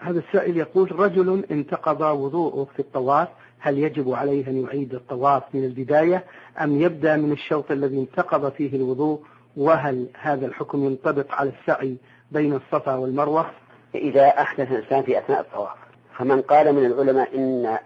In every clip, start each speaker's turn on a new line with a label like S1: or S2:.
S1: هذا السائل يقول رجل انتقض وضوءه في الطواف هل يجب عليه أن يعيد الطواف من البداية أم يبدأ من الشوط الذي انتقض فيه الوضوء؟ وهل هذا الحكم ينطبق على السعي بين الصفا والمروة؟
S2: إذا أحدث الإنسان في أثناء الطواف فمن قال من العلماء إن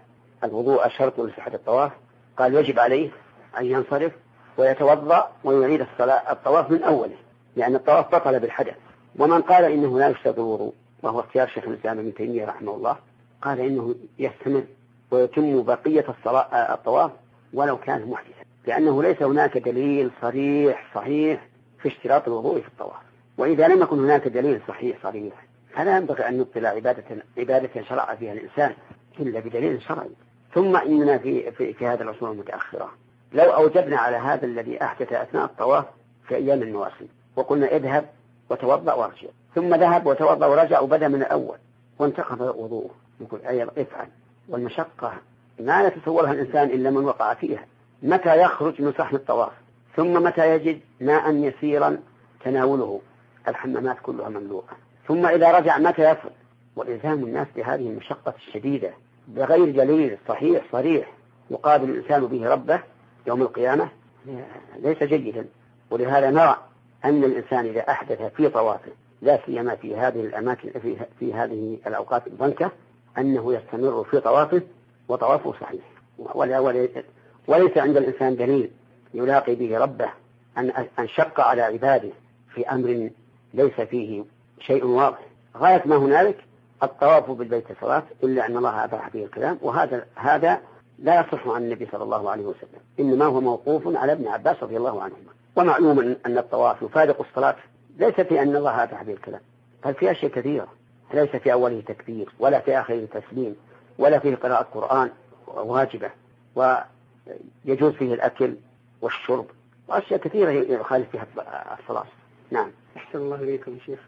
S2: الوضوء شرط لصحة الطواف قال يجب عليه أن ينصرف ويتوضأ ويعيد الصلاة الطواف من أوله لأن الطواف بطل بالحدث. ومن قال إنه لا يشترط الوضوء وهو اختيار شيخ الإسلام ابن تيمية رحمه الله قال إنه يستمر ويتم بقية الطواف ولو كان محدثا لأنه ليس هناك دليل صريح صحيح في اشتراط الوضوء في الطواف. وإذا لم يكن هناك دليل صحيح صريح فلا ينبغي أن نبطل عبادة عبادة شرع فيها الإنسان إلا بدليل شرعي. ثم إننا في, في, في هذا العصور المتأخرة. لو أوجبنا على هذا الذي أحدث أثناء الطواف في أيام المواسم وقلنا اذهب وتوضأ وارجع. ثم ذهب وتوضأ ورجع وبدأ من الأول. وانتقض وضوءه. نقول أي افعل. والمشقة ما يتصورها الإنسان إلا من وقع فيها. متى يخرج من صحن الطواف؟ ثم متى يجد ماء يسيرا تناوله؟ الحمامات كلها مملوءة. ثم إذا رجع متى يصل؟ والإلزام الناس بهذه المشقة الشديدة. بغير دليل صحيح صريح يقابل الإنسان به ربه يوم القيامة ليس جيدا. ولهذا نرى أن الإنسان إذا أحدث في طوافه لا سيما في هذه الأماكن في, في هذه الأوقات الضنكة أنه يستمر في طوافه وطوافه صحيح. ولا وليس عند الإنسان دليل يلاقي به ربه أن أن شق على عباده في أمر ليس فيه شيء واضح. غاية ما هنالك الطواف بالبيت صلاة إلا أن الله أباح فيه الكلام وهذا هذا لا يصح عن النبي صلى الله عليه وسلم إنما هو موقوف على ابن عباس رضي الله عنهما. ومعلوم أن الطواف يفارق الصلاة ليس في أن الله أباح به الكلام بل في أشياء كثيرة ليس في أوله تكبير ولا في آخره تسليم ولا فيه قراءة قرآن واجبة ويجوز فيه الأكل والشرب وأشياء كثيرة يخالف فيها الصلاة. نعم.
S1: أحسن الله إليكم شيخ.